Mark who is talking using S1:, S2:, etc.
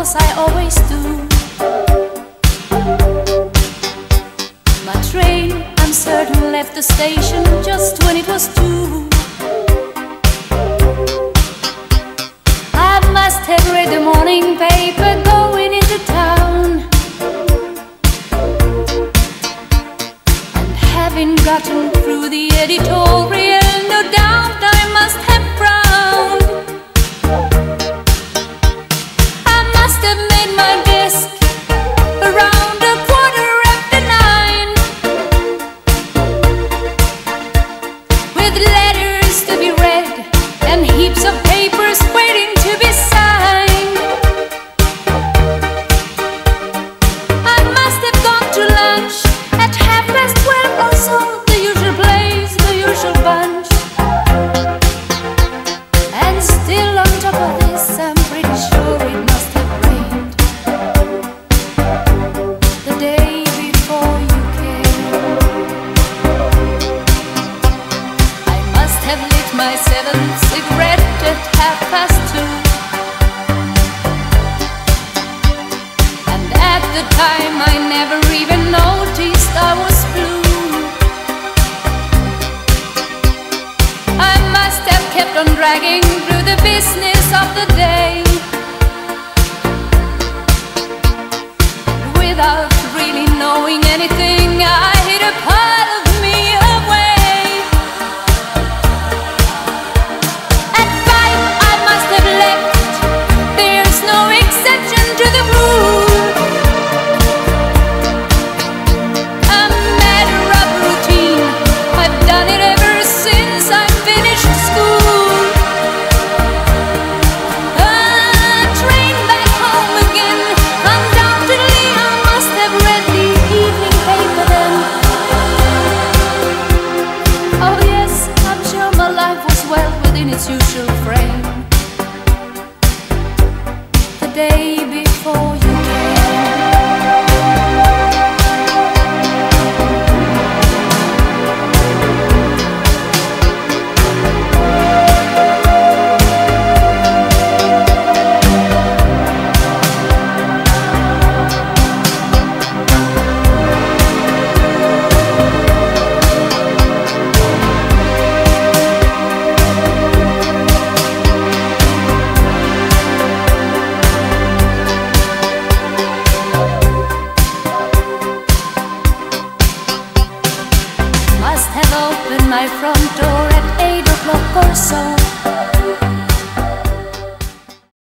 S1: as I always do. My train, I'm certain, left the station just when it was two. I must have read the morning paper going into town. And having gotten through the editorial, And still on top of this, I'm pretty sure it must have half past two. And at the time, I never even noticed I was blue. I must have kept on dragging through the business of the day The day front door at eight o'clock or so.